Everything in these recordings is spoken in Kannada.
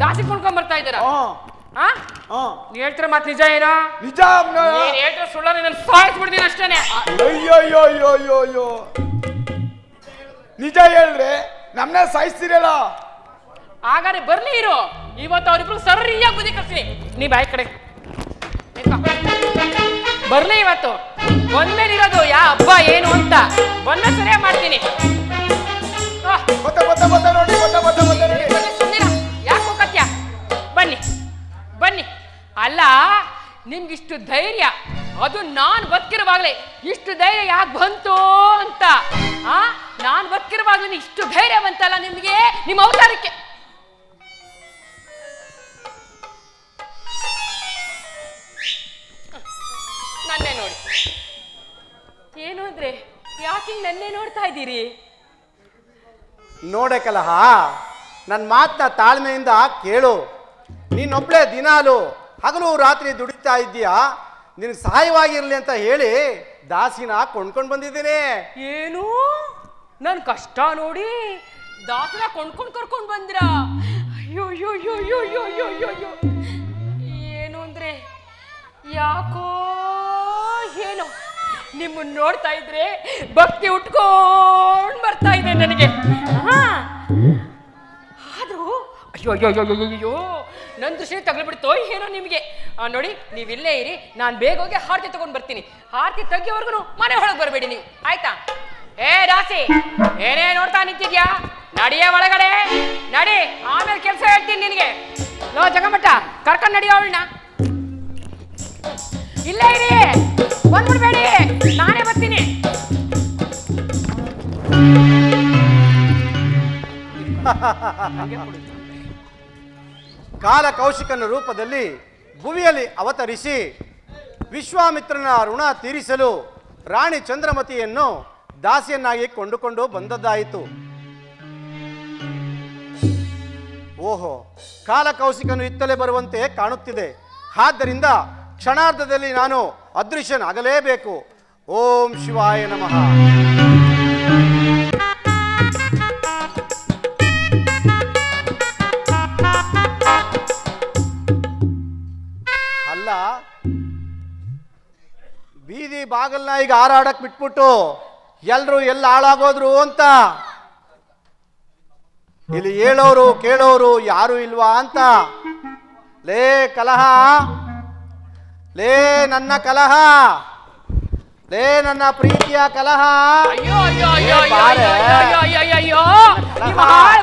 ಬುದ್ಧಿಯವರು ಕುಣ್ಕೊಂಡ್ ಬರ್ತಾ ಇದ್ದೀರಾ? ನೀ ಹೇಳ್ತೀರ ಮಾತು ನಿಜ ಏನೋ? ನಿಜ. ನೀನ್ ಹೇಳ್ತೀರ ಸುಳ್ಳ ನಿನ್ನ ಸಾಯಿಸ್ಬಿಡ್ತೀನಿ ಅಷ್ಟೇನೆ. ಅಯ್ಯೋ ಅಯ್ಯೋ ಅಯ್ಯೋ ಅಯ್ಯೋ ಅಯ್ಯೋ ನಿಜ ಹೇಳ್ರಿ ನಮ್ನ ಸಾಯಿಸ್ತೀರಲ್ಲ? ಹಾಗಾದ್ರೆ ಬರ್ಲಿ ಇರು. ಇವತ್ತು ಅವ್ರಿಬ್ರು ಸರಿಯಾಗಿ ಬುದ್ಧಿ ಕಳ್ಸಿ ನೀ ಬಾಯ್ ಕಡೆ. ಬರ್ಲಿ ಇವತ್ತು. ಒಂದೇ ಇರೋದು ಯಾ ಹಬ್ಬ ಏನು ಅಂತ. ಒಂದೇ ಸರಿಯಾಗಿ ಮಾಡ್ತೀನಿ. ಅಲ್ಲ ನಿಮ್ಗಿಷ್ಟು ಧೈರ್ಯ. ಅದು ನಾನು ಬದುಕಿರುವಾಗಲೇ ಇಷ್ಟು ಧೈರ್ಯ ಯಾಕೆ ಬಂತು ಅಂತ? ಆ? ನಾನು ಬದುಕಿರುವಾಗಲೇ ಇಷ್ಟು ಧೈರ್ಯ ಬಂತಲ್ಲ ನಿಮಗೆ ನಿಮ್ಮ ಅವತಾರಕ್ಕೆ? ನನ್ನೇ ನೋಡಿ. ಏನು ಅಂದ್ರೆ ಯಾಕೆ ಹಿಂಗ್ ನನ್ನೇ ನೋಡ್ತಾ ಇದ್ದೀರಿ? ನೋಡೆ ಕಲಹ ನನ್ನ ಮಾತನ್ನ ತಾಳ್ಮೆಯಿಂದ ಕೇಳು. ನೀನೊಬ್ಳೆ ದಿನಾಲು ಹಗಲು ರಾತ್ರಿ ದುಡಿತಾ ಇದ್ದೀಯಾ? ನಿನಗೆ ಸಹಾಯವಾಗಿರ್ಲಿ ಅಂತ ಹೇಳಿ ದಾಸಿನ ಕೊಂಡ್ಕೊಂಡು ಬಂದಿದ್ದೀನಿ. ಏನು? ನನ್ನ ಕಷ್ಟ ನೋಡಿ ದಾಸನ ಕೊಂಡ್ಕೊಂಡು ಕರ್ಕೊಂಡ್ ಬಂದಿರ? ಅಯ್ಯೋ ಅಯ್ಯೋ ಅಯ್ಯೋ ಅಯ್ಯೋ ಅಯ್ಯೋ ಅಯ್ಯೋ ಏನು ಅಂದ್ರೆ ಯಾಕೋ ಏನು ನಿಮ್ಮನ್ನ ನೋಡ್ತಾ ಇದ್ರೆ ಭಕ್ತಿ ಉಟ್ಕೊಂಡು ಬರ್ತಾ ಇದೆ ನನಗೆ. ಆದ್ರೂ ಅಯ್ಯೋ ಅಯ್ಯೋ ಅಯ್ಯೋ ಅಯ್ಯೋ. ನನ್ನ ದೃಷ್ಟಿ ತಗಲ್ಬಿಡ್ತೋ ಏನೋ ನಿಮಗೆ. ನೋಡಿ ನೀವು ಇಲ್ಲೇ ಇರಿ ನಾನು ಬೇಗ ಹೋಗಿ ಹಾರತಿ ತಗೊಂಡು ಬರ್ತೀನಿ. ಹಾರತಿ ತೆಗಿಯೋವರೆಗೂ ಮನೆ ಒಳಗೆ ಬರಬೇಡಿ ನೀವು. ಆಯ್ತಾ? ಏ ರಾಸಿ ಏನೇ ನೋಡ್ತಾ ನಿಂತಿದ್ಯಾ? ನಡಿಯ ಒಳಗಡೆ. ನಡಿ ಆಮೇಲೆ ಕೆಲಸ ಹೇಳ್ತೀನಿ ನಿನಗೆ. ಲೋ ಜಗಮಟ್ಟ ಕರ್ಕೊಂಡು ನಡಿಯೋ ಅವಳನ್ನ. ಇಲ್ಲೇ ಇರಿ. ಬಂದ್ಬಿಡ್ಬೇಡಿ ನಾನೇ ಬರ್ತೀನಿ. ಕೌಶಿಕನ ರೂಪದಲ್ಲಿ ಭುವಿಯಲ್ಲಿ ಅವತರಿಸಿ ವಿಶ್ವಾಮಿತ್ರನ ಋಣ ತೀರಿಸಲು ರಾಣಿ ಚಂದ್ರಮತಿಯನ್ನು ದಾಸಿಯನ್ನಾಗಿ ಕೊಂಡುಕೊಂಡು ಬಂದದ್ದಾಯಿತು. ಓಹೋ ಕಾಲ ಕೌಶಿಕನು ಇತ್ತಲೇ ಬರುವಂತೆ ಕಾಣುತ್ತಿದೆ. ಆದ್ದರಿಂದ ಕ್ಷಣಾರ್ಧದಲ್ಲಿ ನಾನು ಅದೃಶ್ಯನಾಗಲೇಬೇಕು. ಓಂ ಶಿವಾಯ ನಮಃ. ಬೀದಿ ಬಾಗಲ್ನ ಈಗ ಹಾರಾಡಕ್ ಬಿಟ್ಬಿಟ್ಟು ಎಲ್ರು ಎಲ್ಲ ಹಾಳಾಗೋದ್ರು ಅಂತ. ಇಲ್ಲಿ ಹೇಳೋರು ಕೇಳೋರು ಯಾರು ಇಲ್ವಾ ಅಂತ. ಲೇ ಕಲಹ. ಲೇ ನನ್ನ ಕಲಹ. ಲೇ ನನ್ನ ಪ್ರೀತಿಯ ಕಲಹ.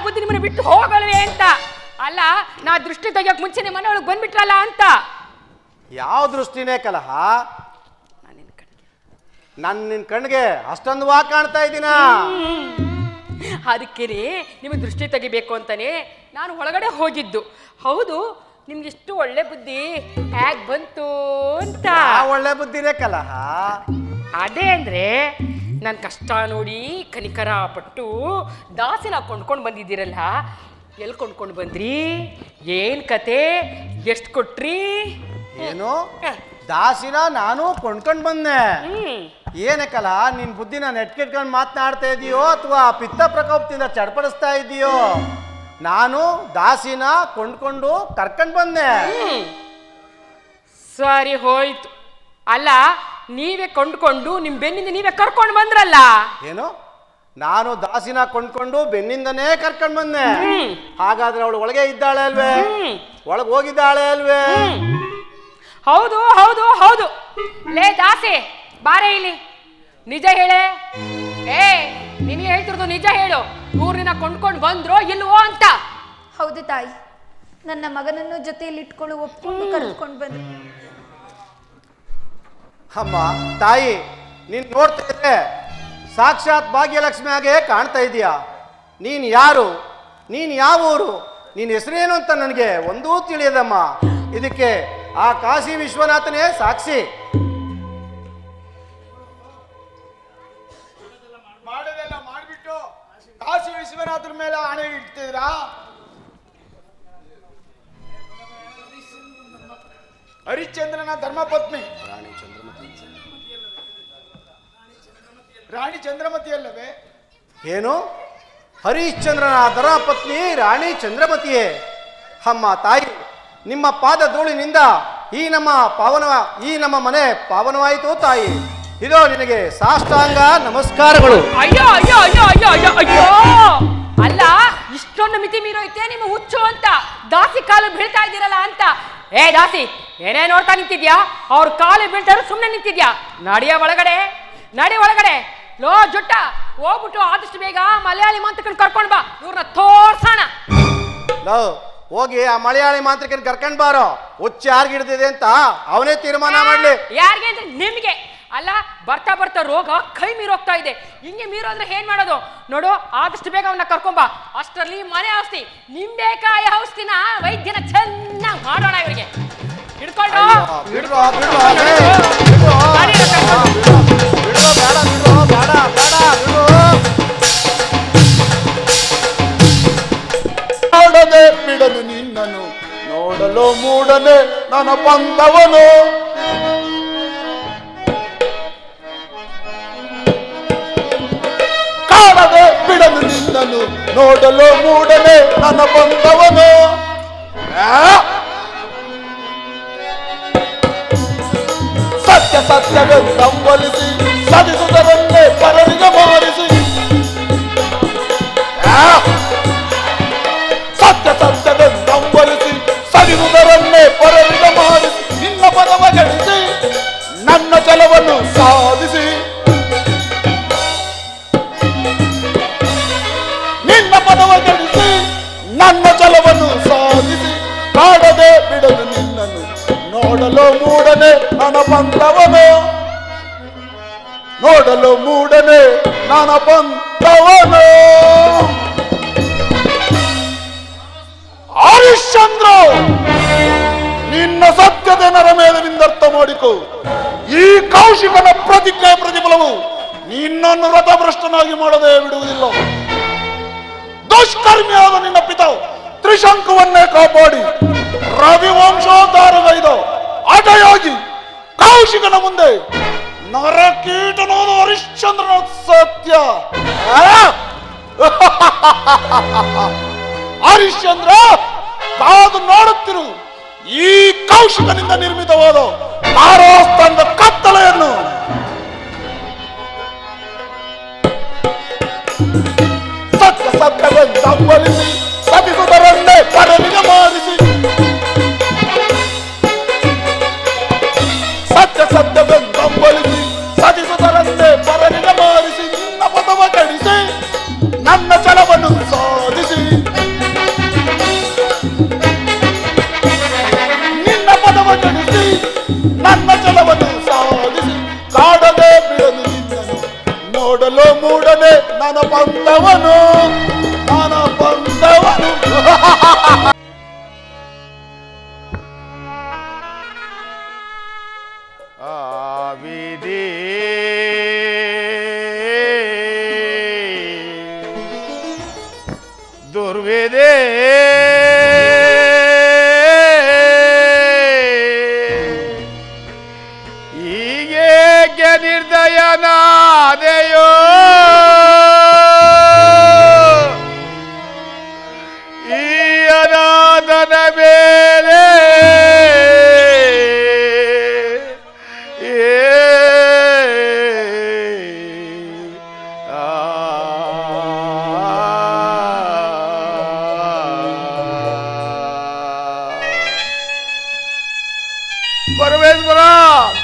ಬುದ್ಧಿ ನಿಮ್ಮನ್ನ ಬಿಟ್ಟು ಹೋಗಲ್ವೇ ಅಂತ. ಅಲ್ಲ ನಾ ದೃಷ್ಟಿ ತೆಗಿಯೋಕ್ ಮುಂಚೆ ನಿಮ್ಮ ಮನೆಯೊಳಗೆ ಬಂದ್ಬಿಟ್ರಲ್ಲ ಅಂತ. ಯಾವ ದೃಷ್ಟಿನೇ ಕಲಹ. ನಾನು ನಿನ್ ಕಣ್ಗೆ ಅಷ್ಟೊಂದು ವಾ ಕಾಣ್ತಾ ಇದ್ದೀನ? ಅದಕ್ಕೆ ರೀ ನಿಮಗೆ ದೃಷ್ಟಿ ತೆಗಿಬೇಕು ಅಂತಾನೆ ನಾನು ಒಳಗಡೆ ಹೋಗಿದ್ದು. ಹೌದು ನಿಮ್ಗೆ ಇಷ್ಟು ಒಳ್ಳೆ ಬುದ್ಧಿ ಹ್ಯಾಗ್ ಬಂತು ಅಂತ. ಒಳ್ಳೆ ಬುದ್ಧಿನೇ ಕಲಹ? ಅದೇ ಅಂದ್ರೆ ನನ್ನ ಕಷ್ಟ ನೋಡಿ ಕನಿಕರ ಪಟ್ಟು ದಾಸಿನ ಕೊಂಡ್ಕೊಂಡು ಬಂದಿದ್ದೀರಲ್ಲ ಎಲ್ಲಿ ಕೊಂಡ್ಕೊಂಡು ಬಂದ್ರಿ? ಏನ್ ಕತೆ? ಎಷ್ಟು ಕೊಟ್ರಿ? ಏನು? ದಾಸಿನ ನಾನು ಕೊಂಡ್ಕೊಂಡ್ ಬಂದೆ. ಏನಕ್ಕಲ್ಲ ನಿನ್ ಬುದ್ಧಿನ ನೆಟ್ಕಿಟ್ಕೊಂಡು ಮಾತನಾಡ್ತಾ ಇದೀಯೋ ಅಥವಾ ಪಿತ್ತ ಪ್ರಕೋಪದಿಂದ ಚಡ್ಪಡಿಸ್ತಾ ಇದೀಯೋ? ನಾನು ದಾಸಿನ ಕೊಂಡ್ಕೊಂಡು ಕರ್ಕೊಂಡ್ ಬಂದೆ. ಸರಿ ಹೋಯ್ತು. ಅಲ್ಲ ನೀವೇ ಕೊಂಡ್ಕೊಂಡು ನಿಮ್ ಬೆನ್ನಿಂದ ನೀವೇ ಕರ್ಕೊಂಡು ಬಂದ್ರಲ್ಲ? ಏನು? ನಾನು ದಾಸಿನ ಕೊಂಡ್ಕೊಂಡು ಬೆನ್ನಿಂದನೇ ಕರ್ಕೊಂಡ್ ಬಂದೆ. ಹಾಗಾದ್ರೆ ಅವಳು ಒಳಗೆ ಇದ್ದಾಳೆ ಅಲ್ವೇ. ಒಳಗೆ ಹೋಗಿದ್ದಾಳೆ ಅಲ್ವೇ? ಹೌದು ಹೌದು ಹೌದು. ಲೇ ದಾಸಿ ಬಾರೆ ಇಲ್ಲಿ. ನಿಜ ಹೇಳೆ. ಏ ನಿನಗೆ ಹೇಳ್ತಿರೋದು ನಿಜ ಹೇಳು. ಊರಿನ ಕೊಂಡ್ಕೊಂಡು ಬಂದ್ರೋ ಇಲ್ವೋ ಅಂತ. ಹೌದು ತಾಯಿ. ನನ್ನ ಮಗನನ್ನು ಜೊತೆಯಲ್ಲಿ ಇಟ್ಕೊಂಡು ಒಪ್ಪಿಕೊಂಡು ಕರೆದುಕೊಂಡು ಬಂದೆ ಅಮ್ಮ ತಾಯಿ ನೀನ್ ನೋಡ್ತಾ ಇದ್ರೆ ಸಾಕ್ಷಾತ್ ಭಾಗ್ಯಲಕ್ಷ್ಮಿ ಹಾಗೆ ಕಾಣ್ತಾ ಇದೀಯಾ? ನೀನ್ ಯಾರು? ನೀನ್ ಯಾವ ಊರು? ನಿನ್ನ ಹೆಸರೇನು ಅಂತ ನನಗೆ ಒಂದೂ ತಿಳಿಯದಮ್ಮ. ಇದಕ್ಕೆ ಆ ಕಾಶಿ ವಿಶ್ವನಾಥನೇ ಸಾಕ್ಷಿ. ಮಾಡೋದೆಲ್ಲ ಮಾಡಿಬಿಟ್ಟು ಕಾಶಿ ವಿಶ್ವನಾಥನ ಮೇಲೆ ಆಣೆ ಇಡ್ತಿದ್ರಾ ಹರಿಶ್ಚಂದ್ರನ ಧರ್ಮಪತ್ನಿ. ರಾಣಿ ಚಂದ್ರಮತಿ ಅಲ್ಲವೇ ಏನು? ಹರಿಶ್ಚಂದ್ರನ ಧರ್ಮಪತ್ನಿ ರಾಣಿ ಚಂದ್ರಮತಿಯೇ. ಅಮ್ಮ ತಾಯಿ ನಿಮ್ಮ ಪಾದ ಧೂಳಿನಿಂದ ಈ ನಮ್ಮ ಪಾವನ ಈ ನಮ್ಮ ಮನೆ ಪಾವನವಾಯಿತು ತಾಯಿ. ಇದು ನಿನಗೆ ಸಾಷ್ಟಾಂಗ ನಮಸ್ಕಾರಗಳು. ಅಯ್ಯೋ ಅಯ್ಯೋ ಅಯ್ಯೋ ಅಯ್ಯೋ ಅಯ್ಯೋ ಅಯ್ಯೋ! ಅಲ್ಲ ಇಷ್ಟೊಂದು ಮಿತಿ ಮೀರೋಯ್ತೆ ನಿಮ್ಮ ಹುಚ್ಚು ಅಂತ. ದಾಸಿ ಕಾಲು ಬೀಳ್ತಾ ಇದ್ದೀರಲ್ಲ ಅಂತ. ಏ ದಾಸಿ ಏನೇ ನೋಡ್ತಾ ನಿಂತಿದ್ಯಾ? ಅವ್ರ ಕಾಲು ಬೀಳ್ತಾರು ಸುಮ್ಮನೆ ನಿಂತಿದ್ಯಾ? ನಡಿಯ ಒಳಗಡೆ ನಡಿ ಒಳಗಡೆ. ಲೋ ಜುಟ್ಟ ಹೋಗ್ಬಿಟ್ಟು ಆದಷ್ಟು ಬೇಗ ಮಲಯಾಳಿ ಮಾಂತಕನ್ ಕರ್ಕೊಂಡು ಬಾ. ಇವ್ರನ್ನ ತೋರ್ಸೋಣ. ಹೋಗಿ ಆ ಮಲಯಾಳಿ ಮಾಂತ್ರಿಕನ್ ಕರ್ಕೊಂಡ್ ಬಾರೋ. ಹುಚ್ಚ ಯಾರಿಗೆ ಹಿಡ್ದಿದೆ ಅಂತ ಅವನೇ ತೀರ್ಮಾನ ಮಾಡ್ಲಿ. ಯಾರಿಗೆ ಅಂದ್ರೆ ನಿಮ್ಗೆ. ಅಲ್ಲ ಬರ್ತಾ ಬರ್ತಾ ರೋಗ ಕೈ ಮೀರೋಗ್ತಾ ಇದೆ. ಹಿಂಗೆ ಮೀರೋದ್ರೆ ಏನ್ ಮಾಡೋದು? ನೋಡು ಆದಷ್ಟು ಬೇಗ ಅವನ್ನ ಕರ್ಕೊಂಬ ಅಷ್ಟರಲ್ಲಿ ಮನೆ ಔಷಧಿ ನಿಂಬೆಕಾಯಿ ಔಷಧಿನ ವೈದ್ಯನ ಚೆನ್ನಾಗಿ ಮಾಡೋಣ ಇವರಿಗೆ. ಹಿಡ್ಕೊಂಡು ಅಯ್ಯೋ, ಬಿಡ್ರೋ, ಬಿಡ್ರೋ, ಏ, ಬಿಡ್ರೋ, ನಡೀರೋ, ಕರ್ಕೊಂಡು. ಬಿಡ್ರೋ, ಬೇಡ ಬಿಡ್ರೋ, ಬೇಡ ಬೇಡ ಬಿಡ್ರೋ. ಬಿಡದು ನಿನ್ನನು ನೋಡಲು ಮೂಡನೆ ನನ್ನ ಬಂದವನು ಕಾಣದೆ ಬಿಡದು ನಿನ್ನನು ನೋಡಲು ಮೂಡನೆ ನನ್ನ ಬಂದವನು ಸತ್ಯ ಸತ್ಯ ಸತ್ಯವೆಂದಂಬಲಿಸಿ ಸದಿಸುವುದರನ್ನೇ ಪರರಿಗೆ ಪಂಥವನು ಹರಿಶ್ಚಂದ್ರ ನಿನ್ನ ಸತ್ಯದ ನರ ಮೇಲೆ ನಿಂದರ್ಥ ಮಾಡಿಕೊ ಈ ಕೌಶಿಕನ ಪ್ರತಿಜ್ಞೆ ಪ್ರತಿಫಲವು ನಿನ್ನನ್ನು ರಥಭ್ರಷ್ಟನಾಗಿ ಮಾಡದೆ ಬಿಡುವುದಿಲ್ಲ. ದುಷ್ಕರ್ಮಿಯಾದ ನಿನ್ನ ಪಿತ ತ್ರಿಶಂಕುವನ್ನೇ ಕಾಪಾಡಿ. ರವಿವಂಶೋದ್ಧಾರಗೈದ ಹಠಯೋಗಿ ಕೌಶಿಕನ ಮುಂದೆ ನರಕೀಟನಾದ ಹರಿಶ್ಚಂದ್ರನ ಸತ್ಯ? ಹರಿಶ್ಚಂದ್ರ ಕಾದು ನೋಡುತ್ತಿರು ಈ ಕೌಶಿಕನಿಂದ ನಿರ್ಮಿತವಾದ ತಾರಾಸ್ತಂದ ಕತ್ತಲೆಯನ್ನು ಸತ್ಯ ಸತ್ಯವೆಂದಂಬಲಿಸಿ ನನ್ನ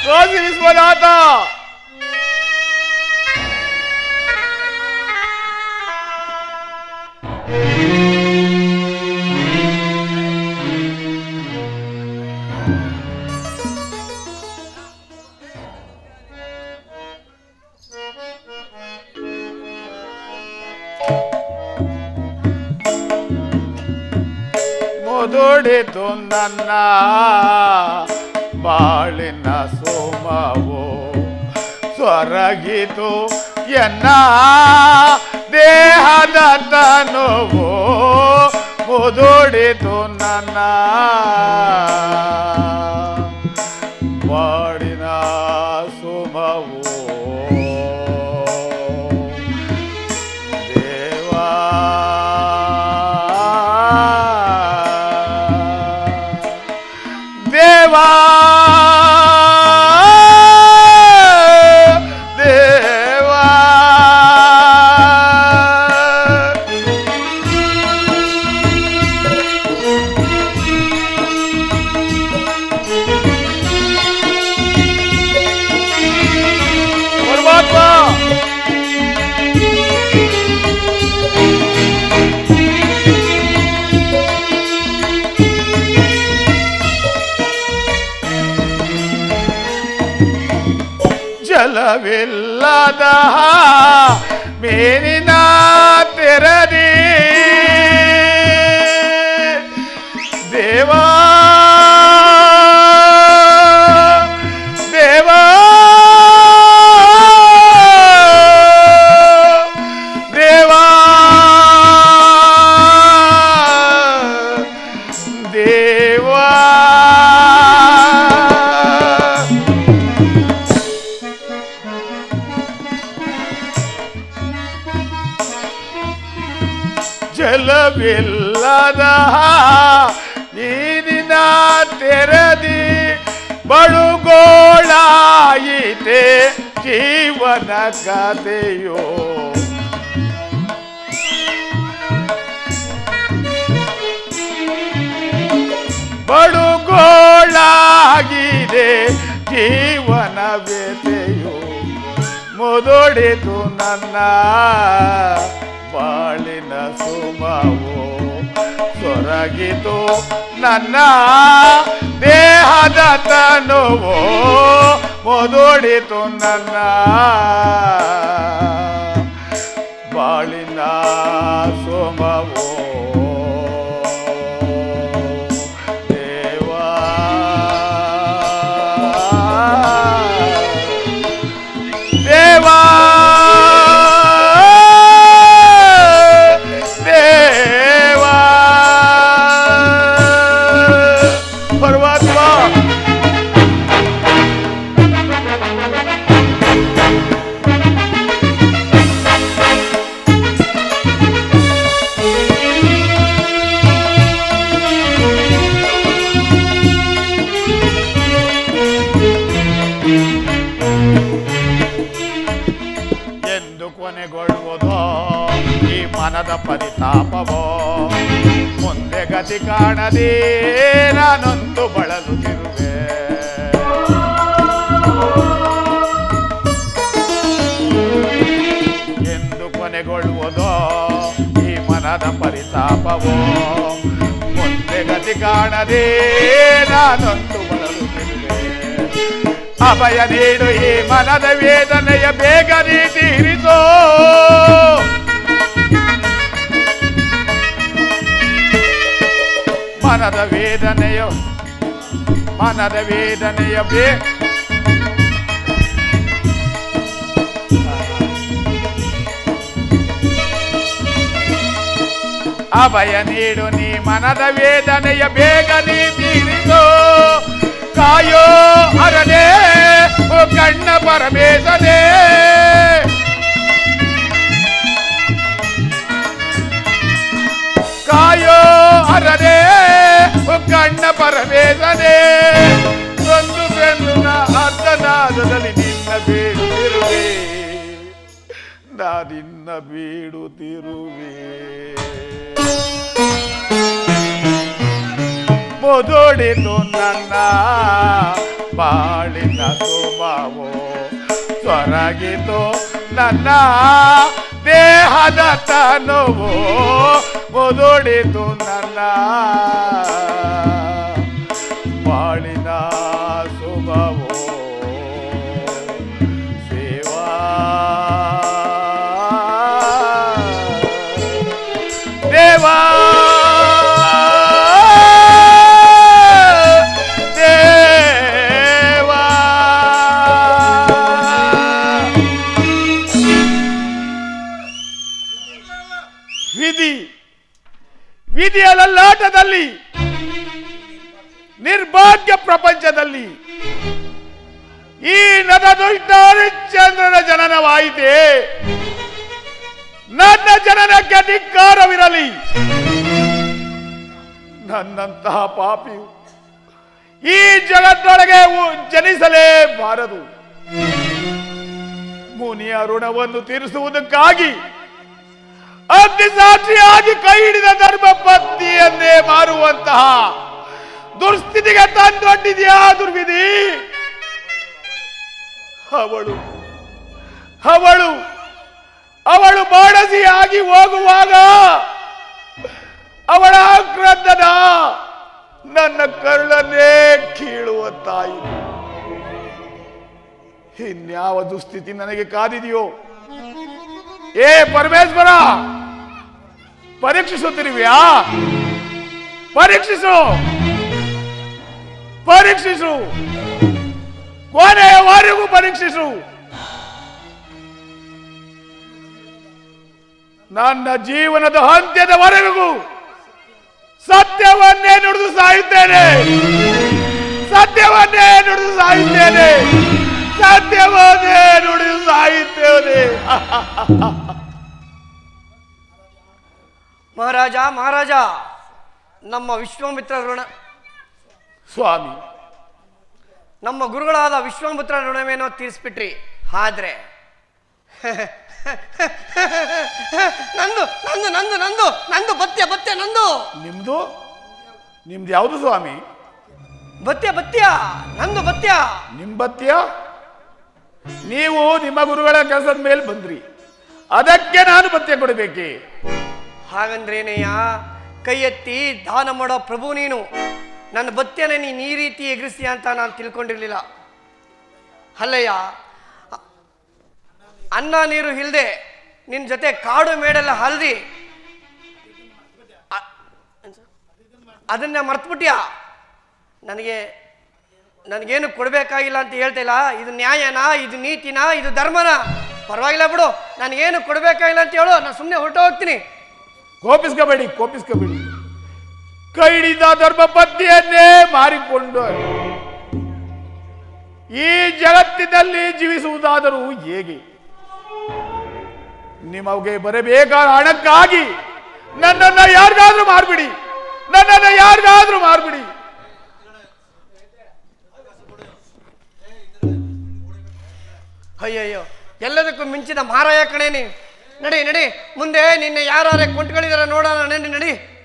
वाजिरिस बना था तुम तो नन्ना बा ಸ್ವರಗಿತು ಎನ್ನ ದೇಹದ ತನುವು ಮುದುಡಿತು ನನ್ನ. நிலவில்லாதா மேனினா திரடி ಜೀವನ ಕಥೆಯೋ ಬಳುಗೋಳಾಗಿದೆ ಜೀವನ ವ್ಯತೆಯೋ ಮುದುಡಿತು ನನ್ನ ಬಾಳಿನ ಸುಮವು. ಸೊರಗಿತು ನನ್ನ ದೇಹದ ತನುವು. ಮುದುಡಿತು ನನ್ನ ಬಾಳಿನ ಸೋಮವು. ಗತಿ ಕಾಣದೆ ನಾನೊಂದು ಎಂದು ಕೊನೆಗೊಳ್ಳುವುದೋ ಈ ಮನದ ಪರಿತಾಪವೋ? ಮುಂದೆ ಗತಿ ಕಾಣದೇ ನಾನೊಂದು ಬಳಲುತ್ತಿರುವೆ ಅಭಯ ನೀಡು ಈ ಮನದ ವೇದನೆಯ ಬೇಗ ನೀ ತೀರಿಸೋ ಮನದ ವೇದನೆಯ ಮನದ ವೇದನೆಯ ಬೇ. ಅಭಯ ನೀಡು ನೀ ಮನದ ವೇದನೆಯ ಬೇಗ ನೀ ತೀರಿಸೋ. ಕಾಯೋ ಅರನೇ, ಓ ಕಣ್ಣ ಪರಮೇಶನೇ ಕಾಯೋ ಅರನೇ ಓ ಕಣ್ಣ ಪರಮೇಶನೇ ಒಂದು ಬೆನ್ನ ಅರ್ಧನಾದದಲ್ಲಿ ನಿನ್ನ ಬೀಡುತ್ತಿರುವೆ ನಾನಿನ್ನ ಬೀಡುತ್ತಿರುವೆ ಮೊದಲಿತು ನನ್ನ ಬಾಳಿನ ಸುಮಾವೋ ಸ್ವರಗಿತು ನನ್ನ ದೇಹದ ತನುವು ಮೊದಲಿತು ನನ್ನ ಬಾಳಿನ ನಿರ್ಘಟದಲ್ಲಿ ನಿರ್ಭಾಗ್ಯ ಪ್ರಪಂಚದಲ್ಲಿ ಈ ನರದುಷ್ಟ ಚಂದ್ರನ ಜನನವಾಯಿತೆ. ನನ್ನ ಜನನಕ್ಕೆ ಧಿಕ್ಕಾರವಿರಲಿ ನನ್ನಂತಹ ಪಾಪಿಯು ಈ ಜಗತ್ತೊಳಗೆ ಜನಿಸಲೇಬಾರದು. ಮುನಿಯ ಋಣವನ್ನು ತೀರಿಸುವುದಕ್ಕಾಗಿ ಅಗ್ನಿಸಾಕ್ಷಿಯಾಗಿ ಕೈ ಹಿಡಿದ ಧರ್ಮ ಪತ್ನಿಯನ್ನೇ ಮಾರುವಂತಹ ದುರ್ಸ್ಥಿತಿಗೆ ತಂದೊಡ್ಡಿದೆಯಾ ದುರ್ವಿಧಿ? ಅವಳು ಅವಳು ಅವಳು ಬಾಣಸಿಯಾಗಿ ಹೋಗುವಾಗ ಅವಳ ಆಕ್ರಂದನ ನನ್ನ ಕರುಳನ್ನೇ ಕೀಳುವಂತಾಯಿತು ಇನ್ಯಾವ ದುಸ್ಥಿತಿ ನನಗೆ ಕಾದಿದೆಯೋ? ಏ ಪರಮೇಶ್ವರ! ಪರೀಕ್ಷಿಸುತ್ತಿರುವ್ಯಾ? ಪರೀಕ್ಷಿಸು! ಪರೀಕ್ಷಿಸು! ಕೊನೆಯವರೆಗೂ ಪರೀಕ್ಷಿಸು! ನನ್ನ ಜೀವನದ ಅಂತ್ಯದವರೆಗೂ ಸತ್ಯವನ್ನೇ ನುಡಿದು ಸಾಯುತ್ತೇನೆ! ಸತ್ಯವನ್ನೇ ನುಡಿದು ಸಾಯುತ್ತೇನೆ! ಸತ್ಯವನ್ನೇ ನುಡಿದು ಸಾಯುತ್ತೇನೆ! ಮಹಾರಾಜ ಮಹಾರಾಜ ನಮ್ಮ ವಿಶ್ವಾಮಿತ್ರ ಋಣ ಸ್ವಾಮಿ. ನಮ್ಮ ಗುರುಗಳಾದ ವಿಶ್ವಾಮಿತ್ರ ಋಣವೇನೋ ತೀರಿಸ್ಬಿಟ್ರಿ. ಆದ್ರೆ ನಂದು ನಂದು ನಂದು ನಂದು ನಂದು ಬತ್ತೆ ಬತ್ತೆ ನಂದು. ನಿಮ್ದು? ನಿಮ್ದು ಯಾವುದು ಸ್ವಾಮಿ? ಬತ್ಯ ಬತ್ಯ ನಂದು ಬತ್ಯ ನಿಂಬತ್ಯ ನೀವು ನಿಮ್ಮ ಗುರುಗಳ ಕೆಲಸದ ಮೇಲೆ ಬಂದ್ರಿ. ಅದಕ್ಕೆ ನಾನು ಬತ್ತೆ ಕೊಡಬೇಕೆ? ಹಾಗಂದ್ರೇನಯ್ಯ ಕೈ ಎತ್ತಿ ದಾನ ಮಾಡೋ ಪ್ರಭು ನೀನು. ನನ್ನ ಬತ್ತೆನ ನೀನು ಈ ರೀತಿ ಎಗರಿಸ್ತೀಯ ಅಂತ ನಾನು ತಿಳ್ಕೊಂಡಿರಲಿಲ್ಲ. ಅಲ್ಲಯ್ಯ, ಅನ್ನ ನೀರು ಇಲ್ಲದೆ ನಿನ್ನ ಜೊತೆ ಕಾಡು ಮೇಡೆಲ್ಲ ಹಲ್ದಿ. ಅದನ್ನ ಮರ್ತ್ಬಿಟ್ಯಾ? ನನಗೆ, ನನಗೇನು ಕೊಡಬೇಕಾಗಿಲ್ಲ ಅಂತ ಹೇಳ್ತಿಲ್ಲ ಇದು ನ್ಯಾಯನಾ? ಇದು ನೀತಿನಾ? ಇದು ಧರ್ಮನಾ? ಪರವಾಗಿಲ್ಲ ಬಿಡು. ನನಗೇನು ಕೊಡಬೇಕಾಗಿಲ್ಲ ಅಂತ ಹೇಳು. ನಾನು ಸುಮ್ಮನೆ ಹೊರಟು ಹೋಗ್ತೀನಿ ಕೋಪಿಸ್ಕೋಬೇಡಿ ಕೋಪಿಸ್ಕೋಬೇಡಿ. ಕೈ ಹಿಡಿದ ಧರ್ಮ ಪತ್ನಿಯನ್ನೇ ಮಾರಿಕೊಂಡು ಈ ಜಗತ್ತಿನಲ್ಲಿ ಜೀವಿಸುವುದಾದರೂ ಹೇಗೆ? ನಿಮಗೆ ಬರಬೇಕಾದ ಹಣಕ್ಕಾಗಿ ನನ್ನನ್ನು ಯಾರಿಗಾದ್ರೂ ಮಾರ್ಬಿಡಿ, ನನ್ನನ್ನ ಯಾರಿಗಾದ್ರೂ ಮಾರ್ಬಿಡಿ. ಅಯ್ಯಯ್ಯೋ, ಎಲ್ಲದಕ್ಕೂ ಮಿಂಚಿನ ಮಾರಾಯ ಕಣೇನಿ ನಡಿ ನಡಿ. ಮುಂದೆ ನಿನ್ನೆ ಯಾರೇ ಕೊಂಟ್ಗಳಿದಾರ ನೋಡೋಣ ನಡಿ ನಡಿ.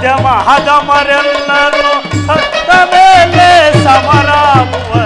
ಮಧ್ಯಮ ಹದಮರೆಲ್ಲರೂ ಸತ್ತ ಮೇಲೆ ಸಮರಾಗುವರು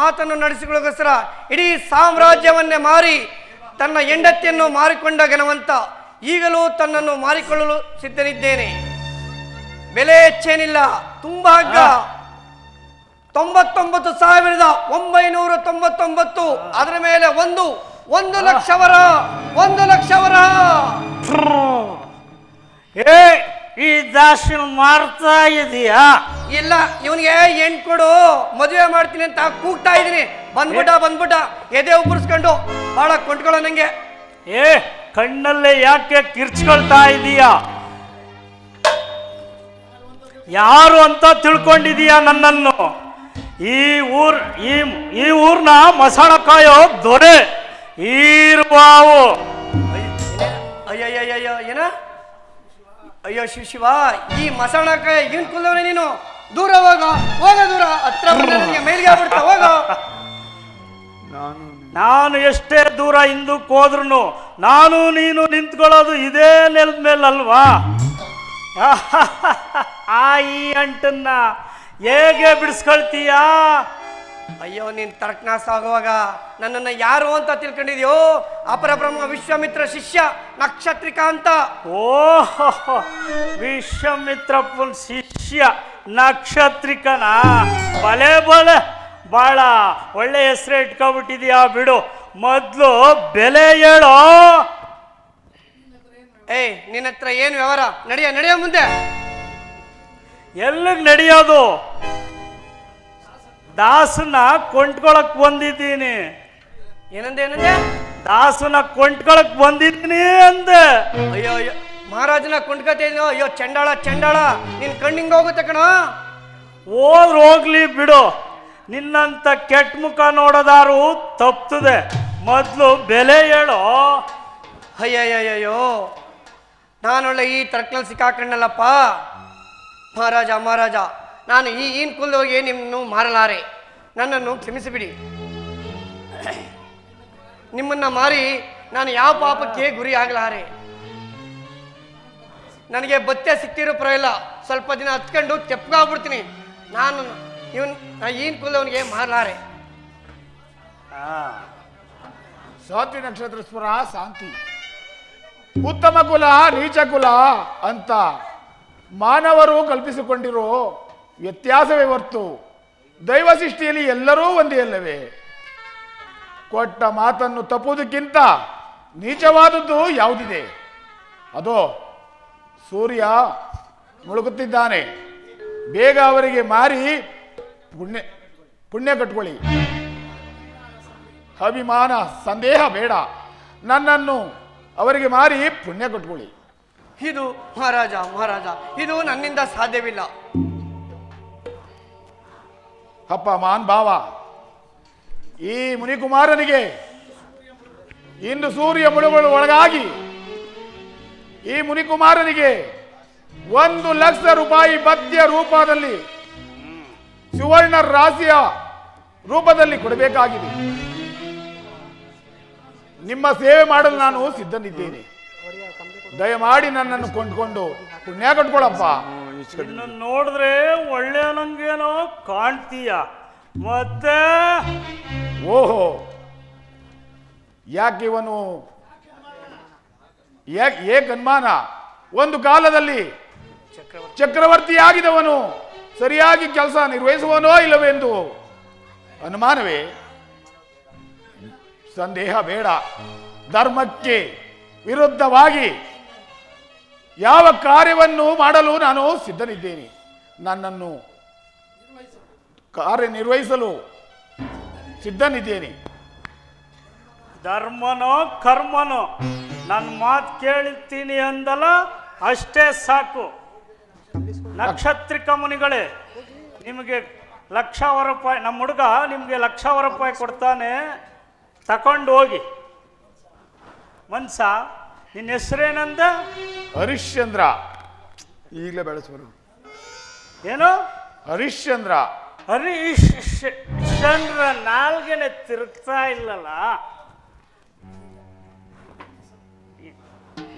ಮಾತನ್ನು ನಡೆಸಿಕೊಳ್ಳೋಸ್ಕರ ಇಡೀ ಸಾಮ್ರಾಜ್ಯವನ್ನೇ ಮಾರಿ ತನ್ನ ಹೆಂಡತಿಯನ್ನು ಮಾರಿಕೊಂಡ ಘನವಂತ ಈಗಲೂ ತನ್ನನ್ನು ಮಾರಿಕೊಳ್ಳಲು ಸಿದ್ಧನಿದ್ದೇನೆ ಬೆಲೆ ಹೆಚ್ಚೇನಿಲ್ಲ. ತುಂಬಾ ಹಗ್ಗ. ತೊಂಬತ್ತೊಂಬತ್ತು ಸಾವಿರದ ಒಂಬೈನೂರ ತೊಂಬತ್ತೊಂಬತ್ತು. ಅದರ ಮೇಲೆ ಒಂದು ಒಂದು ಲಕ್ಷವರ ಒಂದು ಲಕ್ಷವರ ಏ ಈ ದಾಸಿನ ಮಾರ್ತಾ ಇದೀಯಾ? ಇಲ್ಲ ಇವನಿಗೆ ಹೆಣ್ ಕೊಡು ಮದುವೆ ಮಾಡ್ತೀನಿ ಅಂತ ಕೂಗ್ತಾ ಇದೀನಿ. ಬಂದ್ಬಿಟ್ಟ ಬಂದ್ಬಿಟ್ಟ ಎದೆ ಉಬ್ಬರಿಸ್ಕೊಂಡು ಬಹಳ ಕೊಂಡ್ಕೊಳ್ಳೋ ನಂಗೆ. ಏ ಕಣ್ಣಲ್ಲೇ ಯಾಕೆ ಕಿರ್ಚ್ಕೊಳ್ತಾ ಇದೀಯಾ? ಯಾರು ಅಂತ ತಿಳ್ಕೊಂಡಿದೀಯಾ ನನ್ನನ್ನು? ಈ ಊರ್ ಈ ಈ ಊರ್ನ ಮಸಾಣ ಕಾಯೋ ದೊರೆ ಈರ್ಬಾವು ಅಯ್ಯಯ್ಯಯ್ಯಯ್ಯ ಏನ? ಅಯ್ಯೋ ಶಿವ ಶಿವ, ಈ ಮಸಾಣಕ್ಕೆ ಏನ್ ಕುಲ್ಲವ್ರೆ ನೀನು? ದೂರ ಹೋಗ ಹೋಗ ದೂರ. ಹತ್ರ ಮೇಲ್ಗೆ ಆಗ್ಬಿಡ್ತ, ಹೋಗ. ನಾನು ಎಷ್ಟೇ ದೂರ ಹಿಂದಕ್ಕೆ ಹೋದ್ರು ನಾನು ನೀನು ನಿಂತ್ಕೊಳ್ಳೋದು ಇದೇ ನೆಲದ ಮೇಲಲ್ವಾ? ಆ ಈ ಅಂಟನ್ನ ಹೇಗೆ ಬಿಡಿಸ್ಕೊಳ್ತೀಯಾ? ಅಯ್ಯೋ ನೀನ್ ತರ್ಕನಾಸ ಆಗುವಾಗ ನನ್ನನ್ನ ಯಾರು ಅಂತ ತಿಳ್ಕೊಂಡಿದ್ಯೋ? ಅಪರಬ್ರಹ್ಮ ವಿಶ್ವಾಮಿತ್ರ ಶಿಷ್ಯ ನಕ್ಷತ್ರಿಕ ಅಂತ. ಓಹೋ ವಿಶ್ವಮಿತ್ರಪ್ಪನ ಶಿಷ್ಯ ನಕ್ಷತ್ರಿಕನ? ಬಲೆ ಬಲೆ ಬಾಳ ಒಳ್ಳೆ ಹೆಸರು ಇಟ್ಕೊಬಿಟ್ಟಿದ್ಯಾ ಬಿಡು. ಮೊದಲು ಬೆಲೆ ಹೇಳೋ. ಏಯ್ ನಿನ್ನ ಹತ್ರ ಏನ್ ವ್ಯವಹಾರ? ನಡೆಯ ನಡೆಯ ಮುಂದೆ. ಎಲ್ಲಿಗೆ ನಡೆಯೋದು? ದಾಸನ ಕೊಂಡ್ಕೊಳಕ್ ಬಂದಿದ್ದೀನಿ. ಏನಂದೆ ಏನಂದೆ? ದಾಸನ ಕೊಂಡ್ಕೊಳಕ್ ಬಂದಿದ್ದೀನಿ ಅಂದೆ. ಅಯ್ಯೋ ಅಯ್ಯೋ ಮಹಾರಾಜನ ಕೊಂಡ್ಕತೇನೋ ಅಯ್ಯೋ ಚಂಡಾಳ ಚಂಡಾಳ ನಿನ್ ಕಣ್ಣಿಂಗ್ ಹೋಗುತ್ತೆ ಕಣ? ಹೋದ್ರೆ ಹೋಗ್ಲಿ ಬಿಡು. ನಿನ್ನಂತ ಕೆಟ್ಟ ಮುಖ ನೋಡೋದಾರು ತಪ್ತದೆ. ಮೊದಲು ಬೆಲೆ ಹೇಳೋ. ಅಯ್ಯಯ್ಯಯ್ಯೋ ನಾನೊಳ್ಳೆ ಈ ತರ್ಕಲ್ ಸಿಕ್ಕಾಕಣ್ಣಲ್ಲಪ್ಪ. ಮಹಾರಾಜ ಮಹಾರಾಜ ನಾನು ಈ ಈನ್ ಹೋಗಿ ನಿಮ್ಮನ್ನು ಮಾರಲಾರೆ. ನನ್ನನ್ನು ಕ್ಷಮಿಸಿಬಿಡಿ. ನಿಮ್ಮನ್ನ ಮಾರಿ ನಾನು ಯಾವ ಪಾಪಕ್ಕೆ ಗುರಿ ಆಗಲಾರೆ ನನಗೆ ಬತ್ತೆ ಸಿಕ್ತಿರೋ ಪರವಾಗಿಲ್ಲ. ಸ್ವಲ್ಪ ದಿನ ಹತ್ಕೊಂಡು ತೆಪ್ಪಗಾಗ್ಬಿಡ್ತೀನಿ ನಾನು ಇವನ್ ಈನ್ ಕುಲವನಿಗೆ ಮಾರಲಾರೆ. ಸ್ವಾತಿ ನಕ್ಷತ್ರ ಸ್ವರ ಶಾಂತಿ. ಉತ್ತಮ ಕುಲ, ನೀಚ ಕುಲ ಅಂತ ಮಾನವರು ಕಲ್ಪಿಸಿಕೊಂಡಿರೋ ವ್ಯತ್ಯಾಸವೇ ಹೊರ್ತು ದೈವ ಸೃಷ್ಟಿಯಲ್ಲಿ ಎಲ್ಲರೂ ಒಂದೇ ಅಲ್ಲವೇ? ಕೊಟ್ಟ ಮಾತನ್ನು ತಪ್ಪುವುದಕ್ಕಿಂತ ನೀಚವಾದದ್ದು ಯಾವುದಿದೆ? ಅದೋ, ಸೂರ್ಯ ಮುಳುಗುತ್ತಿದ್ದಾನೆ. ಬೇಗ ಅವರಿಗೆ ಮಾರಿ ಪುಣ್ಯ ಪುಣ್ಯ ಕಟ್ಕೊಳ್ಳಿ. ಅಭಿಮಾನ, ಸಂದೇಹ ಬೇಡ. ನನ್ನನ್ನು ಅವರಿಗೆ ಮಾರಿ ಪುಣ್ಯ ಕಟ್ಕೊಳ್ಳಿ. ಇದು ಮಹಾರಾಜ ಮಹಾರಾಜ, ಇದು ನನ್ನಿಂದ ಸಾಧ್ಯವಿಲ್ಲ. ಅಪ್ಪ ಮಾನ್ ಭಾವ. ಈ ಮುನಿಕುಮಾರನಿಗೆ ಇಂದು ಸೂರ್ಯ ಮುಳುಗಳು ಒಳಗಾಗಿ ಈ ಮುನಿಕುಮಾರನಿಗೆ ಒಂದು ಲಕ್ಷ ರೂಪಾಯಿ ಪದ್ಯ ರೂಪದಲ್ಲಿ ಸುವರ್ಣ ರಾಶಿಯ ರೂಪದಲ್ಲಿ ಕೊಡಬೇಕಾಗಿದೆ. ನಿಮ್ಮ ಸೇವೆ ಮಾಡಲು ನಾನು ಸಿದ್ಧನಿದ್ದೇನೆ. ದಯಮಾಡಿ ನನ್ನನ್ನು ಕೊಂಡ್ಕೊಂಡು ಪುಣ್ಯ ಕಟ್ಕೊಳಪ್ಪ ಇನ್ನು ಒಳ್ಳೆ ನಂಗೇನೋ ಕಾಣ್ತೀಯ. ಮತ್ತೆ? ಓಹೋ. ಯಾಕೆ ಇವನು? ಅನುಮಾನ ಒಂದು ಕಾಲದಲ್ಲಿ ಚಕ್ರವರ್ತಿ ಆಗಿದವನು. ಸರಿಯಾಗಿ ಕೆಲಸ ನಿರ್ವಹಿಸುವನೋ ಇಲ್ಲವೆಂದು? ಅನುಮಾನವೇ? ಸಂದೇಹ ಬೇಡ. ಧರ್ಮಕ್ಕೆ ವಿರುದ್ಧವಾಗಿ ಯಾವ ಕಾರ್ಯವನ್ನು ಮಾಡಲು ನಾನು ಸಿದ್ಧನಿದ್ದೇನೆ? ನನ್ನನ್ನು ಕಾರ್ಯನಿರ್ವಹಿಸಲು ಸಿದ್ಧನಿದ್ದೇನೆ. ಧರ್ಮನೋ ಕರ್ಮನೋ ನನ್ನ ಮಾತು ಕೇಳ್ತೀನಿ ಅಂದಲ್ಲ, ಅಷ್ಟೇ ಸಾಕು. ನಕ್ಷತ್ರಿಕ ಮುನಿಗಳೇ, ನಿಮಗೆ ಲಕ್ಷಾವರ ರೂಪಾಯಿ ನಮ್ಮ ಹುಡುಗ ನಿಮಗೆ ಲಕ್ಷಾವರ ರೂಪಾಯಿ ಕೊಡ್ತಾನೆ. ತಕೊಂಡು ಹೋಗಿ. ಮನ್ಸ? ನಿನ್ನ ಹೆಸರೇನಂದ ಹರಿಶ್ಚಂದ್ರ. ಈಗಲೇ ಬೆಳೆಸುವರು ಏನು? ಹರಿಶ್ಚಂದ್ರ. ಹರೀಶ್ ಶ- ಚಂದ್ರ ನಾಲ್ಗೆನೆ ತಿರುಗ್ತಾ ಇಲ್ಲಲ್ಲ?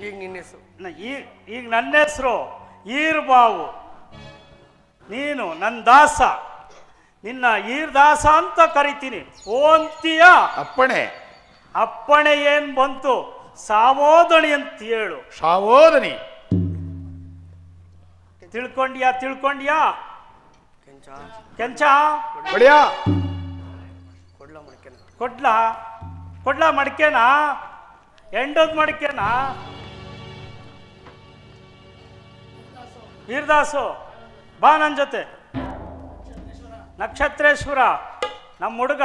ಈಗ ನಿನ್ನ ಹೆಸರು. ಈಗ ಈಗ ನನ್ನ ಹೆಸರು ಈರ್ಬಾವು. ನೀನು ನನ್ನ ದಾಸ. ನಿನ್ನ ಈರ್ ದಾಸ ಅಂತ ಕರಿತೀನಿ. ಓಂತಿಯ ಅಪ್ಪಣೆ. ಅಪ್ಪಣೆ ಏನು ಬಂತು? ಸಾವೋದಣಿ ಅಂತ ಹೇಳು ಸಾವೋದನಿ ತಿಳ್ಕೊಂಡ್ಯಾ ತಿಳ್ಕೊಂಡ್ಯಾ? ಕೆಂಚ. ಕೆಂಚ? ಕೊಡ್ಲ ಕೊಡ್ಲ ಮಡ್ಕೆನ? ಕೊಡ್ಲಾ? ಕೊಡ್ಲಾ ಮಡಿಕೆನಾ? ಎಂಡೋದ್ ಮಡಿಕೆನಾ? ವೀರದಾಸು ಬಾ ನನ್ನ ಜೊತೆ. ನಕ್ಷತ್ರೇಶ್ವರ ನಮ್ಮ ಹುಡುಗ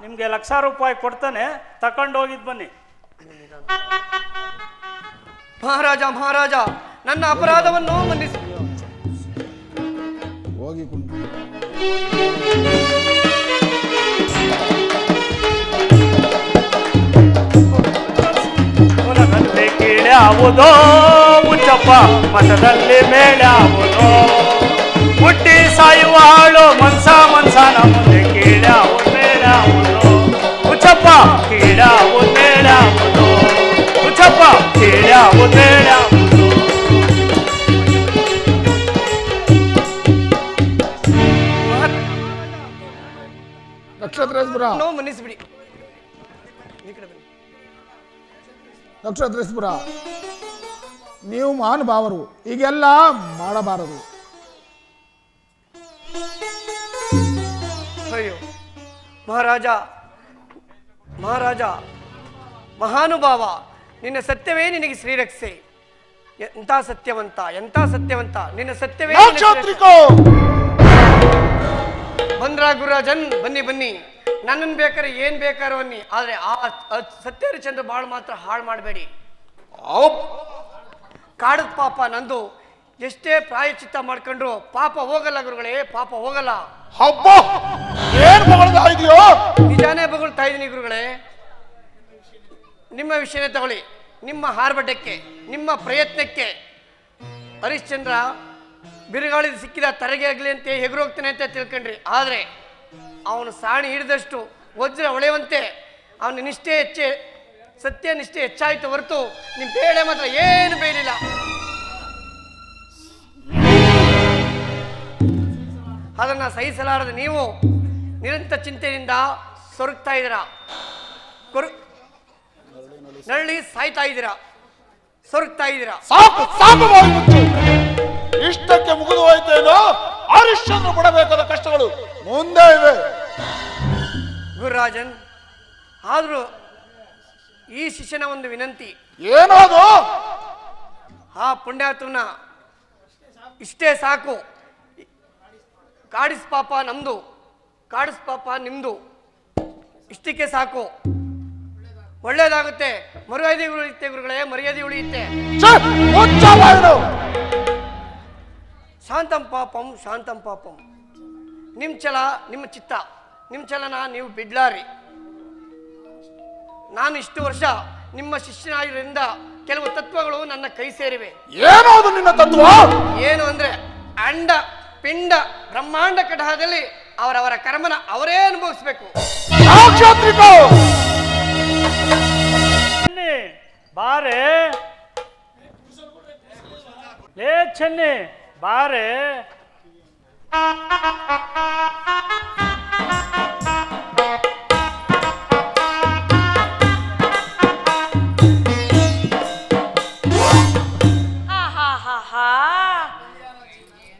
ನಿಮಗೆ ಲಕ್ಷ ರೂಪಾಯಿ ಕೊಡ್ತಾನೆ ತಕೊಂಡು ಹೋಗಿದ್ ಬನ್ನಿ. ಮಹಾರಾಜ ಮಹಾರಾಜ ನನ್ನ ಅಪರಾಧವನ್ನು ಮನ್ನಿಸಿ ಹೋಗಿ ಕುಲದಲ್ಲಿ ಕೀಳ್ಯಾವುದೋ ಉಚ್ಚಪ್ಪ ಮಠದಲ್ಲಿ ಮೇಳ್ಯಾವುದೋ ಹುಟ್ಟಿ ಸಾಯುವ ಹಾಳು ಮನ್ಸ ಮನ್ಸನ ಮುಂದೆ ಕೀಳ್ಯಾವುದು ಮೇಳ್ಯಾವುದೋ ಉಚ್ಚಪ್ಪ ಕೀಳ್ಯಾವುದು ಮೇಳ್ಯಾವುದೋ ಉಚ್ಚಪ್ಪ ಕೀಳ್ಯಾವುದು ಮೇಳ್ಯಾವುದೋ ನಕ್ಷತ್ರೇಶ್ವರ ನೋ ಮನ್ನಿಸಿಬಿಡಿ. ಈ ಕಡೆ ಬನ್ನಿ. ನಕ್ಷತ್ರೇಶ್ವರ ನೀವು ಮಹಾನುಭಾವರು. ಈಗೆಲ್ಲ ಮಾಡಬಾರದು. ಅಯ್ಯೋ. ಮಹಾರಾಜ. ಮಹಾರಾಜ. ಮಹಾನುಭಾವ. ನಿನ್ನ ಸತ್ಯವೇ ನಿನಗೆ ಶ್ರೀರಕ್ಷೆ. ಎಂತ ಸತ್ಯವಂತ ಎಂತ ಸತ್ಯವಂತ ನಿನ್ನ ಸತ್ಯವೇ ಬಂದ್ರ ಗುರುರಾಜನ್ ಬನ್ನಿ ಬನ್ನಿ. ನನ್ನನ್ ಬೇಕಾರೆ ಏನ್ ಬೇಕಾರೋ ಬನ್ನಿ. ಆದ್ರೆ ಆ ಸತ್ಯ ಹರಿಶ್ಚಂದ್ರ ಬಾಳ್ ಮಾತ್ರ ಹಾಳು ಮಾಡಬೇಡಿ. ಕಾಡದ ಪಾಪ ನಂದು. ಎಷ್ಟೇ ಪ್ರಾಯಚಿತ್ತ ಮಾಡ್ಕೊಂಡ್ರು ಪಾಪ ಹೋಗಲ್ಲ ಗುರುಗಳೇ ಪಾಪ ಹೋಗಲ್ಲ. ಹಬ್ಬ! ಏನ್ ಮಗಳದ ಇದೆಯೋ? ನಿಜಾನೇ ಬಗಳ್ತಾ ತಾಯಿದಿನಿ ಗುರುಗಳೇ. ನಿಮ್ಮ ವಿಷಯನೇ ತಗೊಳ್ಳಿ. ನಿಮ್ಮ ಹಾರ್ಬಟಕ್ಕೆ ನಿಮ್ಮ ಪ್ರಯತ್ನಕ್ಕೆ ಹರಿಶ್ಚಂದ್ರ ಬಿರುಗಾಳಿ ಸಿಕ್ಕಿದ ತರಗೆ ಆಗಲಿ ಅಂತ ಹೆಗರೋಗ್ತಾನೆ ಅಂತ ತಿಳ್ಕೊಂಡ್ರಿ. ಆದರೆ ಅವನು ಸಾಣಿ ಹಿಡಿದಷ್ಟು ವಜ್ರ ಹೊಳೆಯುವಂತೆ ಅವನ ನಿಷ್ಠೆ ಹೆಚ್ಚೆ, ಸತ್ಯ ನಿಷ್ಠೆ ಹೆಚ್ಚಾಯಿತು ಹೊರತು ನಿಮ್ಮ ಬೇಳೆ ಮಾತ್ರ ಏನು ಬೇಯಲಿಲ್ಲ. ಅದನ್ನು ಸಹಿಸಲಾರದ ನೀವು ನಿರಂತರ ಚಿಂತೆಯಿಂದ ಸೊರಗ್ತಾ ಇದ್ದೀರಾ. ನಳ್ಳಿ ಸಾಯ್ತಾ ಇದ್ದೀರಾ? ಸೊರಗ್ತಾ ಇದ್ದೀರಾ? ಸಾಕು ಸಾಕು ಇಷ್ಟಕ್ಕೆ ಮುಗಿದು ಹೋಯ್ತೇನೋ ಆರಿಷ್ಟನ್ನು ಬಿಡಬೇಕಾದ ಕಷ್ಟಗಳು ಮುಂದೆ ಇವೆ. ಗುರುರಾಜನ್ ಆದರೂ ಈ ಶಿಷ್ಯನ ಒಂದು ವಿನಂತಿ. ಏನದು ಆ ಪುಣ್ಯಾತ್ಮನ ಇಷ್ಟೇ ಸಾಕು. ಕಾಡಿಸ್ ಪಾಪ ನಮ್ದು ಕಾಡಿಸ್ ಪಾಪ ನಿಮ್ದು. ಇಷ್ಟಕ್ಕೆ ಸಾಕು. ಒಳ್ಳೇದಾಗುತ್ತೆ. ಮರ್ಯಾದೆ ಉಳಿಯುತ್ತೆ ಗುರುಗಳೇ ಮರ್ಯಾದೆ ಉಳಿಯುತ್ತೆ. ಶಾಂತಂ ಪಾಪಂ ಶಾಂತಂ ಪಾಪಂ. ನಿಮ್ಮ ಛಲ ನಿಮ್ಮ ಚಿತ್ತ. ನಿಮ್ಮ ಚಲನ ನೀವು ಬಿಡ್ಲಾರಿ. ನಾನು ಇಷ್ಟು ವರ್ಷ ನಿಮ್ಮ ಶಿಷ್ಯನಾಗಿರೋದ್ರಿಂದ ಕೆಲವು ತತ್ವಗಳು ನನ್ನ ಕೈ ಸೇರಿವೆ. ಏನದು ನಿನ್ನ ತತ್ವ? ಏನು ಅಂದ್ರೆ ಅಂಡ ಪಿಂಡ ಬ್ರಹ್ಮಾಂಡ ಕಟಹದಲ್ಲಿ ಅವರವರ ಕರ್ಮನ ಅವರೇ ಅನುಭವಿಸ್ಬೇಕು. ಬಾರೆ. ಲೇ ಚೆನ್ನಿ ಬಾರೆ.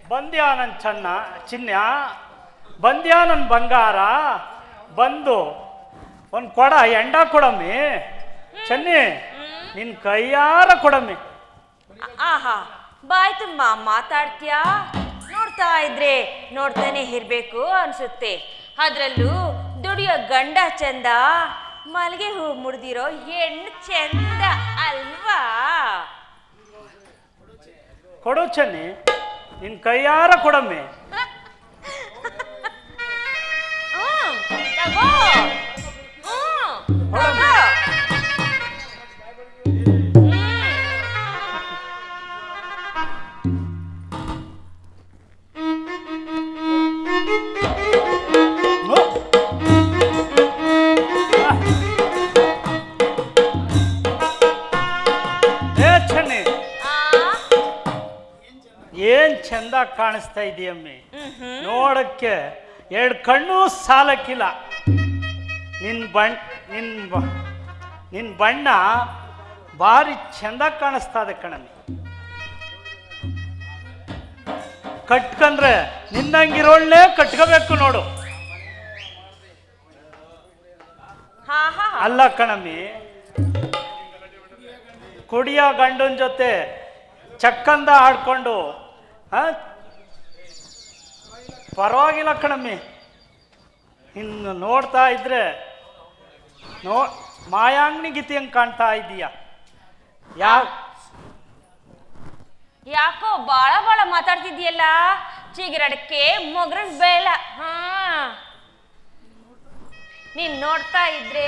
ಬಂದ್ಯಾ ನನ್ನ ಚೆನ್ನ ಚಿನ್ನ ಬಂದ್ಯಾ ನನ್ನ ಬಂಗಾರ? ಬಂದು ಒಂದು ಕೊಡ ಎಂಡ ಕೊಡಮ್ಮಿ. ಚೆನ್ನಿ ನಿನ್ ಕೈಯಾರ ಕೊಡಮ್ಮಿ. ಆಹಾ ಬಾಯ್ ತುಂಬಾ ಮಾತಾಡ್ತೀಯಾ? ನೋಡ್ತಾ ಇದ್ರೆ ನೋಡ್ತಾನೆ ಇರ್ಬೇಕು ಅನ್ಸುತ್ತೆ. ಅದ್ರಲ್ಲೂ ದುಡಿಯೋ ಗಂಡ ಚಂದ ಮಲ್ಗೆ ಹೂ ಮುಡ್ದಿರೋ ಹೆಣ್ಣು ಚಂದ ಅಲ್ವಾ? ಕೊಡು ಚೆನ್ನಿ ನಿನ್ ಕೈಯಾರ ಕೊಡಮ್ಮಿ. ಕಾಣಿಸ್ತಾ ಇದೆಯಮ್ಮಿ ನೋಡಕ್ಕೆ ಎರಡು ಕಣ್ಣು ಸಾಲಕ್ಕಿಲ್ಲ ನಿನ್ ಬಣ್ಣ ನಿನ್ ನಿನ್ ಬಣ್ಣ ಭಾರಿ ಚಂದ ಕಾಣಿಸ್ತಾ ಇದೆ ಕಣಮ್ಮಿ ಕಟ್ಕಂದ್ರೆ ನಿನ್ನಂಗಿರೋಳ್ನೇ ಕಟ್ಕೋಬೇಕು ನೋಡು ಹಾ ಹಾ ಹಾ. ಅಲ್ಲ ಕಣಮ್ಮಿ ಕುಡಿಯ ಗಂಡನ ಜೊತೆ ಚಕ್ಕಂದ ಆಡ್ಕೊಂಡು? ಪರವಾಗಿಲ್ಲ ಕಣಮ್ಮಿ. ಇನ್ನು ನೋಡ್ತಾ ಇದ್ರೆ ನೋ ಮಾಯಾಂಗ್ನಿ ಗೀತೆಯಂಗೆ ಹಂಗೆ ಕಾಣ್ತಾ ಇದೀಯ? ಯಾ ಯಾಕೋ ಬಾಳ ಬಾಳ ಮಾತಾಡ್ತಿದ್ಯಲ್ಲ ಚಿಗರಡಕ್ಕೆ ಮೊಗ್ರನ್ ಬೇಳ ಹಾ. ನೀನ್ ನೋಡ್ತಾ ಇದ್ರೆ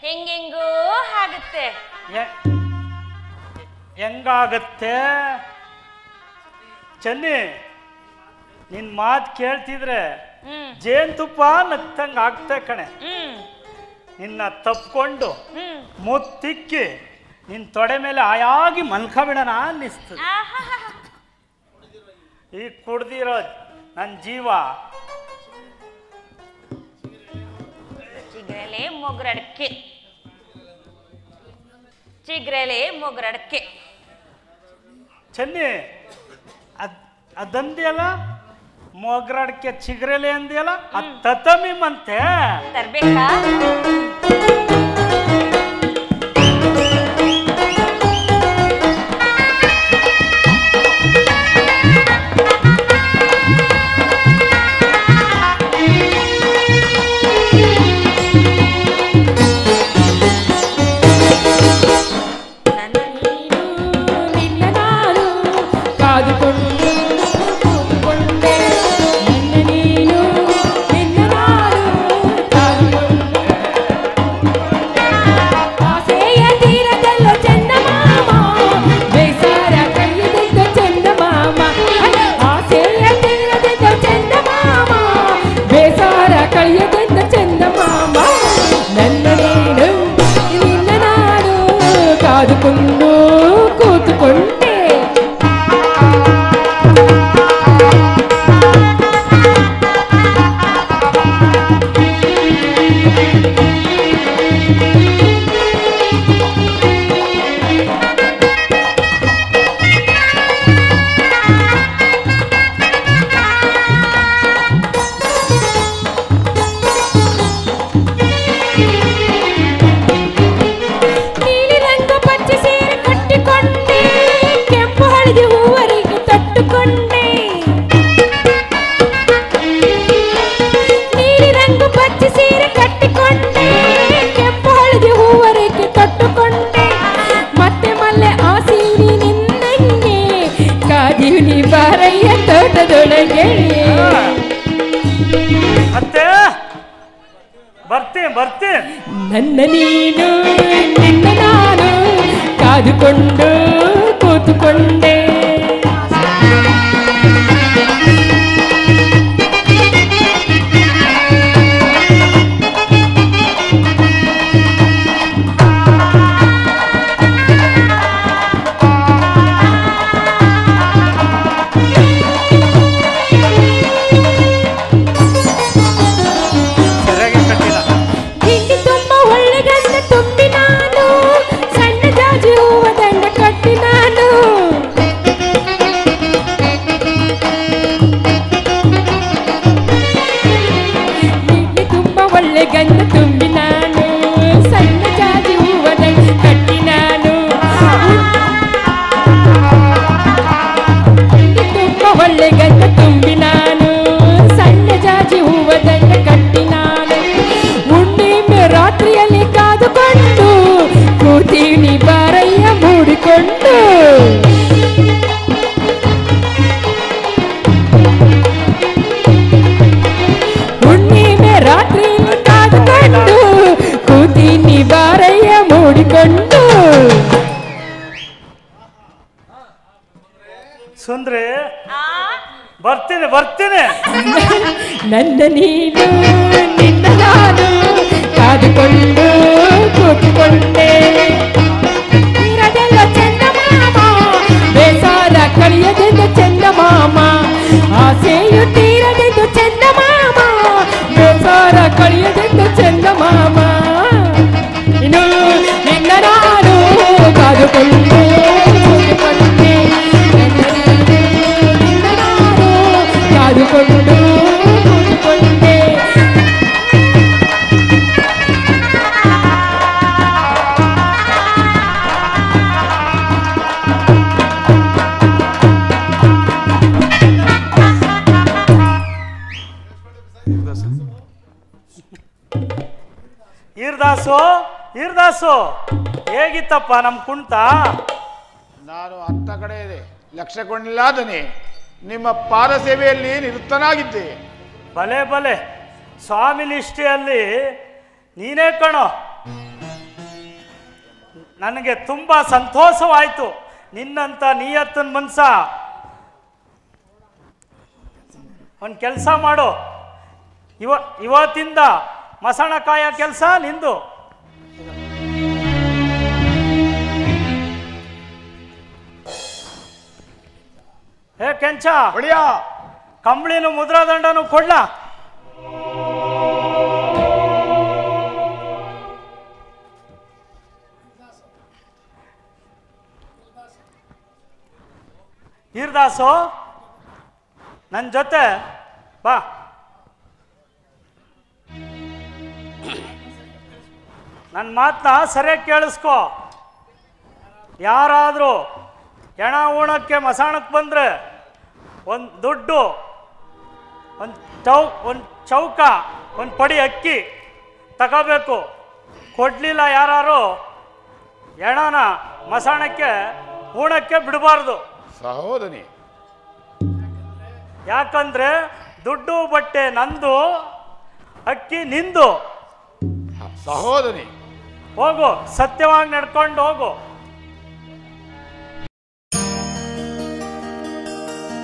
ಹೆಂಗೆಂಗೋ ಆಗುತ್ತೆ. ಹೆಂಗಾಗತ್ತೆ? ಚೆನ್ನಿ ನಿನ್ ಮಾತು ಕೇಳ್ತಿದ್ರೆ ಜೇನ್ ಜೇನುತುಪ್ಪ ನಗ್ತಂಗೆ ಆಗ್ತಾ ಕಣೆ. ನಿನ್ನ ತಪ್ಕೊಂಡು ಮುತ್ತಿಕ್ಕಿ ನಿನ್ ತೊಡೆ ಮೇಲೆ ಆಯಾಗಿ ಮಲ್ಕ ಅನ್ನಿಸ್ತದೆ. ಈ ಕುಡ್ದಿರೋ ನನ್ನ ಜೀವ. ಚಿಗ್ರೆಲೆ ಮೊಗ್ರಡಕ್ಕೆ. ಚಿಗ್ರೆಲೆ ಮೊಗ್ರಡಕ್ಕೆ. ಚೆನ್ನಿ ಅದ್ ಅದಂದಿಯಲ್ಲ ಮೊಗ್ರಾಡ್ಕೆ ಚಿಗ್ರೆಲೆ ಅಂದಿಯಲ್ಲ? ಅದ್ ತತಮಿಮಂತೆ ತರ್ಬೇಕಾ? அது கொண்டு ಸುಂದ್ರಿ? ಬರ್ತೀನಿ ಬರ್ತೀನಿ. ನನ್ನ ನೀನು ನಿನ್ನ ನಾನು ಕಾದುಕೊಂಡು ಕೂತುಕೊಂಡೆ. ಇರದೆಲ್ಲ ಚಂದ ಮಾಮ ಬೇಸಾರ ಕಳಿಯದೆಂದು ಚಂದ ಮಾಮ ಆಸೆಯು ತೀರದೆಂದು ಚಂದ ಮಾಮ ಬೇಸಾರ ಕಳಿಯದೆಂದು ಚಂದ ಮಾಮ ಇನ್ನು ನಿನ್ನ ನಾನು ಕಾದುಕೊಂಡು ಹೇಗಿತ್ತಪ್ಪ ನಮ್ ಕುಂಟ. ನಾನು ಅತ್ತ ಕಡೆ ಇದೆ. ಲಕ್ಷ ಕೊಂಡಿಲ್ಲ ನಿಮ್ಮ ಪಾದ ಸೇವೆಯಲ್ಲಿ ನಿರುತ್ತನಾಗಿದ್ದೆ ಬಲೆ ಬಲೆ. ಸ್ವಾಮಿ ನಿಷ್ಠೆಯಲ್ಲಿ ನೀನೇ ಕಣೋ. ನನಗೆ ತುಂಬ ಸಂತೋಷವಾಯಿತು. ನಿನ್ನಂತ ನೀಯತ್ತನ್ ಮನ್ಸ. ಒಂದ್ ಕೆಲಸ ಮಾಡು. ಇವ ಇವತ್ತಿಂದ ಮಸಣಕಾಯ ಕೆಲಸ ನಿಂದು. ಏ ಕೆಂಚ ಒಡಿಯ. ಕಂಬಳಿನು ಮುದ್ರಾದಂಡನು ಕೊಡ್ಲ. ಹೀರ್ದಾಸು ನನ್ನ ಜೊತೆ ಬಾ. ನನ್ನ ಮಾತನ್ನ ಸರಿಯಾಗಿ ಕೇಳಿಸ್ಕೋ. ಯಾರಾದರೂ ಎಣ ಉಣಕ್ಕೆ ಮಸಾಣಕ್ಕೆ ಬಂದರೆ ಒಂದು ದುಡ್ಡು ಒಂದು ಚೌ ಒಂದು ಚೌಕ ಒಂದು ಪಡಿ ಅಕ್ಕಿ ತಗೋಬೇಕು. ಕೊಡಲಿಲ್ಲ ಯಾರು ಎಣನ ಮಸಾಣಕ್ಕೆ ಉಣಕ್ಕೆ ಬಿಡಬಾರ್ದು. ಸಹೋದನಿ ಯಾಕಂದ್ರೆ ದುಡ್ಡು ಬಟ್ಟೆ ನಂದು ಅಕ್ಕಿ ನಿಂದು. ಸಹೋದರಿ. ಹೋಗು ಸತ್ಯವಾಗಿ ನಡ್ಕೊಂಡು ಹೋಗು.